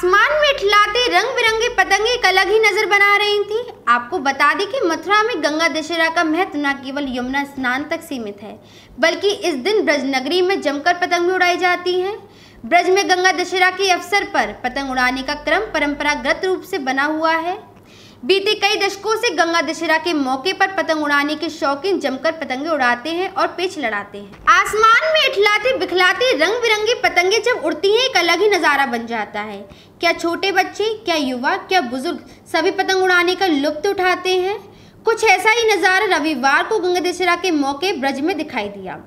आसमान में ठिलाते रंग बिरंगे पतंगे एक अलग ही नज़र बना रही थी। आपको बता दें कि मथुरा में गंगा दशहरा का महत्व न केवल यमुना स्नान तक सीमित है, बल्कि इस दिन ब्रज नगरी में जमकर पतंग भी उड़ाई जाती हैं। ब्रज में गंगा दशहरा के अवसर पर पतंग उड़ाने का क्रम परंपरागत रूप से बना हुआ है। बीते कई दशकों से गंगा दशहरा के मौके पर पतंग उड़ाने के शौकीन जमकर पतंगे उड़ाते हैं और पेच लड़ाते हैं। आसमान में इठलाते, बिखलाते रंग बिरंगी पतंगे जब उड़ती हैं, एक अलग ही नज़ारा बन जाता है। क्या छोटे बच्चे, क्या युवा, क्या बुज़ुर्ग सभी पतंग उड़ाने का लुप्त उठाते हैं? कुछ ऐसा ही नज़ारा रविवार को गंगा दशहरा के मौके ब्रज में दिखाई दिया।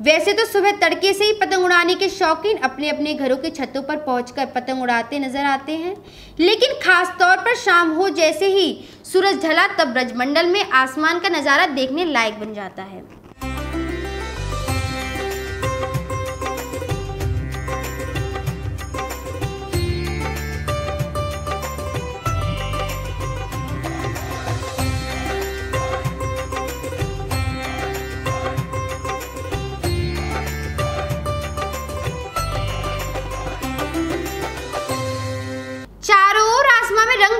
वैसे तो सुबह तड़के से ही पतंग उड़ाने के शौकीन अपने अपने घरों के छतों पर पहुंचकर पतंग उड़ाते नज़र आते हैं। लेकिन खास तौर पर शाम हो जैसे ही सूरज ढला तब ब्रजमंडल में आसमान का नज़ारा देखने लायक बन जाता है।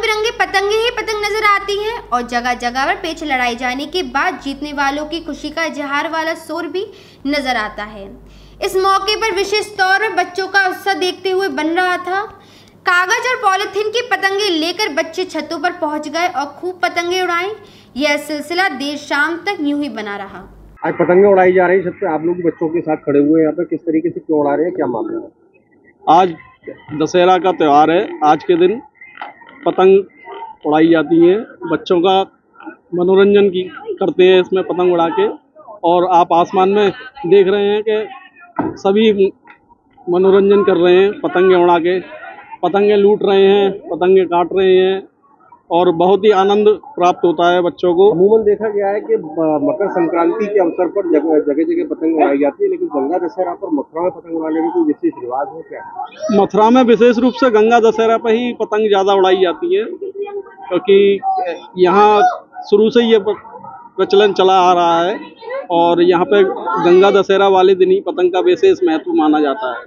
बिरंगे पतंगे ही पतंग नज़र आती हैं और जगह जगह पर पेच लड़ाई जाने के बाद जीतने वालों की खुशी का इजहार वाला शोर भी नज़र आता है। इस मौके पर विशेष तौर पर बच्चों का उत्साह देखते हुए बन रहा था। कागज़ और पॉलिथीन की पतंगे लेकर बच्चे छतों पर पहुँच गए और खूब पतंगे उड़ाएँ यह सिलसिला देर शाम तक यूँ ही बना रहा। आज पतंगे उड़ाई जा रही है छत पे आप लोग बच्चों के साथ खड़े हुए हैं। यहाँ पे किस तरीके से क्यों उड़ा रहे हैं क्या मामला है? आज दशहरा का त्यौहार है। आज के दिन पतंग उड़ाई जाती है। बच्चों का मनोरंजन की करते हैं इसमें पतंग उड़ा के। और आप आसमान में देख रहे हैं कि सभी मनोरंजन कर रहे हैं पतंगे उड़ा के। पतंगे लूट रहे हैं, पतंगे काट रहे हैं। और बहुत ही आनंद प्राप्त होता है बच्चों को। अमूमन देखा गया है कि मकर संक्रांति के अवसर पर जगह जगह पतंग उड़ाई जाती है लेकिन गंगा दशहरा पर मथुरा में पतंग उड़ाने के कोई विशेष रिवाज है क्या? मथुरा में विशेष रूप से गंगा दशहरा पर ही पतंग ज़्यादा उड़ाई जाती है क्योंकि यहाँ शुरू से ही ये प्रचलन चला आ रहा है और यहाँ पे गंगा दशहरा वाले दिन ही पतंग का विशेष महत्व माना जाता है।